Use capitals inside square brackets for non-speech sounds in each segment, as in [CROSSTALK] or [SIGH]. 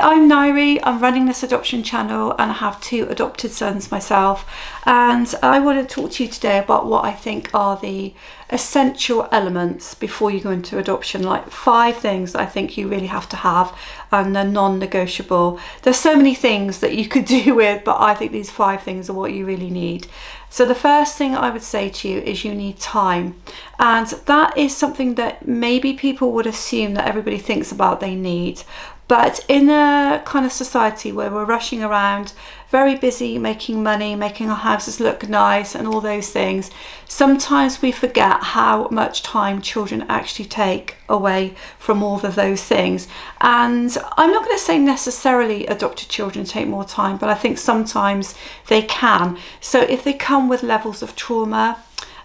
I'm Nyree, I'm running this adoption channel and I have two adopted sons myself and I want to talk to you today about what I think are the essential elements before you go into adoption like five things I think you really have to have and they're non-negotiable. There's so many things that you could [LAUGHS] do with but I think these five things are what you really need. So the first thing I would say to you is you need time and that is something that maybe people would assume that everybody thinks about they need but in a kind of society where we're rushing around, very busy making money, making our houses look nice, and all those things, sometimes we forget how much time children actually take away from all of those things. And I'm not going to say necessarily adopted children take more time, but I think sometimes they can. So if they come with levels of trauma,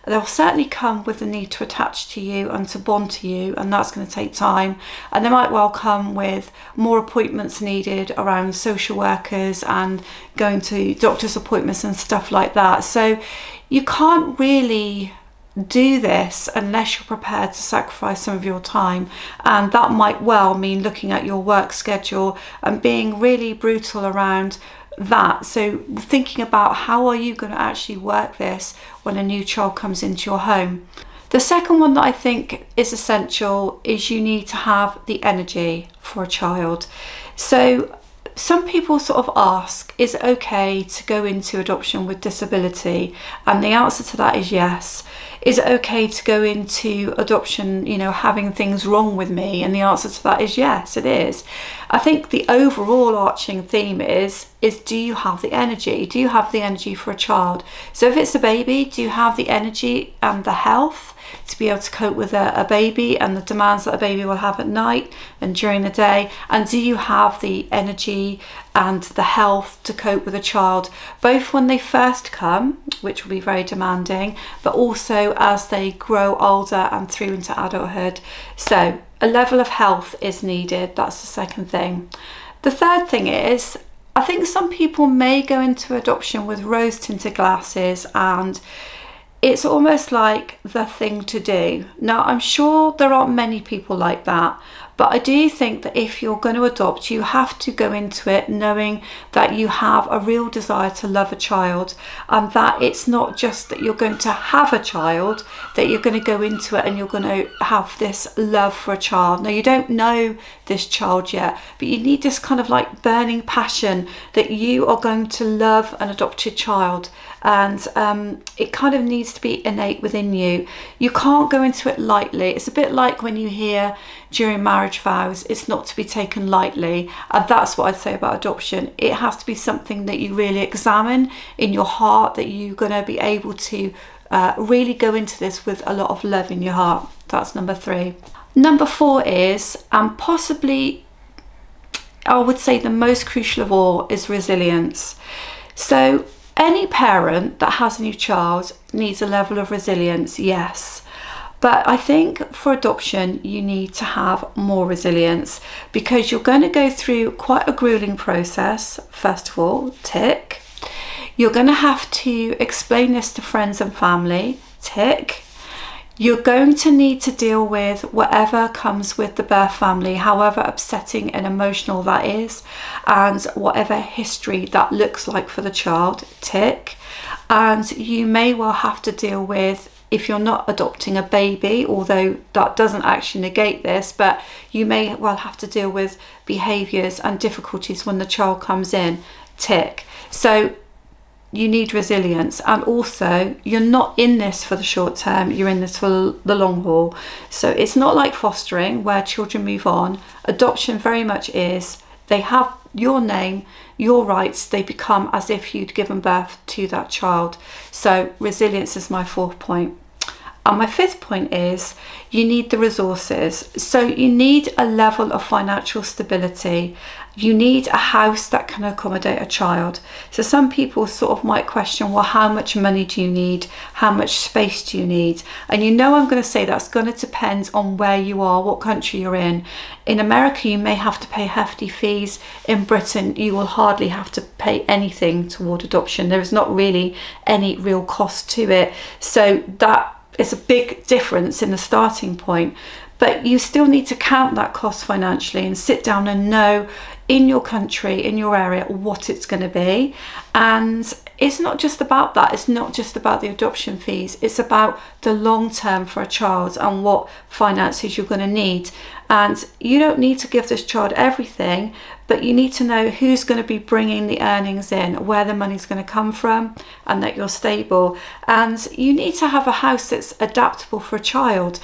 They'll certainly come with the need to attach to you and to bond to you, and that's going to take time. And they might well come with more appointments needed around social workers and going to doctor's appointments and stuff like that. So you can't really do this unless you're prepared to sacrifice some of your time and that might well mean looking at your work schedule and being really brutal around that so thinking about how are you going to actually work this when a new child comes into your home the second one that I think is essential is you need to have the energy for a child. So some people sort of ask, is it okay to go into adoption with disability? And the answer to that is yes. Is it okay to go into adoption, you know, having things wrong with me? And the answer to that is yes, it is. I think the overall arching theme is is do you have the energy? Do you have the energy for a child? So if it's a baby, do you have the energy and the health to be able to cope with a, a, baby and the demands that a baby will have at night and during the day? And do you have the energy and the health to cope with a child, both when they first come, which will be very demanding, but also as they grow older and through into adulthood? So a level of health is needed. That's the second thing. The third thing is I think some people may go into adoption with rose tinted glasses and it's almost like the thing to do. Now, I'm sure there aren't many people like that, but I do think that if you're going to adopt, you have to go into it knowing that you have a real desire to love a child and that it's not just that you're going to have a child, that you're going to go into it and you're going to have this love for a child. Now, you don't know this child yet, but you need this kind of like burning passion that you are going to love an adopted child and um, it kind of needs to be innate within you. You can't go into it lightly. It's a bit like when you hear during marriage vows, it's not to be taken lightly. And that's what I'd say about adoption. It has to be something that you really examine in your heart, that you're going to be able to uh, really go into this with a lot of love in your heart. That's number three. Number four is, and possibly I would say the most crucial of all, is resilience. So any parent that has a new child needs a level of resilience, yes. But I think for adoption, you need to have more resilience because you're going to go through quite a grueling process. First of all, tick. You're going to have to explain this to friends and family, tick. You're going to need to deal with whatever comes with the birth family, however upsetting and emotional that is, and whatever history that looks like for the child, tick. And you may well have to deal with if you're not adopting a baby, although that doesn't actually negate this, but you may well have to deal with behaviours and difficulties when the child comes in, tick. So you need resilience and also you're not in this for the short term you're in this for the long haul. So it's not like fostering where children move on. Adoption very much is they have your name your rights they become as if you'd given birth to that child. So resilience is my fourth point and my fifth point is you need the resources. So you need a level of financial stability. You need a house that can accommodate a child. So some people sort of might question, well, how much money do you need? How much space do you need? And you know I'm going to say that's going to depend on where you are, what country you're in. In America, you may have to pay hefty fees. In Britain, you will hardly have to pay anything toward adoption. There is not really any real cost to it. So that it's a big difference in the starting point. But you still need to count that cost financially and sit down and know in your country, in your area, what it's going to be. And it's not just about that, it's not just about the adoption fees, it's about the long term for a child and what finances you're going to need. And you don't need to give this child everything, but you need to know who's going to be bringing the earnings in, where the money's going to come from, and that you're stable. And you need to have a house that's adaptable for a child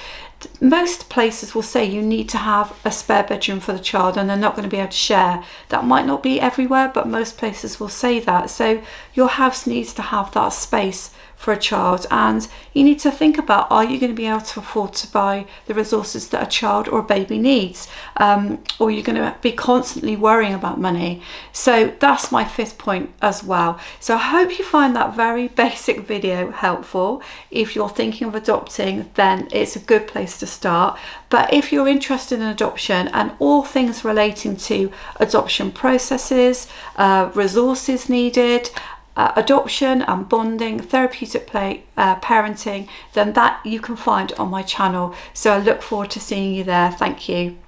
most places will say you need to have a spare bedroom for the child and they're not going to be able to share. That might not be everywhere, but most places will say that. So your house needs to have that space for a child and you need to think about are you going to be able to afford to buy the resources that a child or a baby needs? Um, or you're going to be constantly worrying about money. So that's my fifth point as well. So I hope you find that very [LAUGHS] basic video helpful. If you're thinking of adopting then it's a good place to start. But if you're interested in adoption and all things relating to adoption processes uh, resources needed uh, adoption and bonding, therapeutic play, uh, parenting, then that you can find on my channel. So I look forward to seeing you there. Thank you.